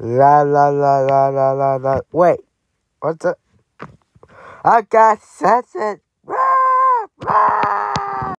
La la la la la la la. Wait, what's up? I got sense it.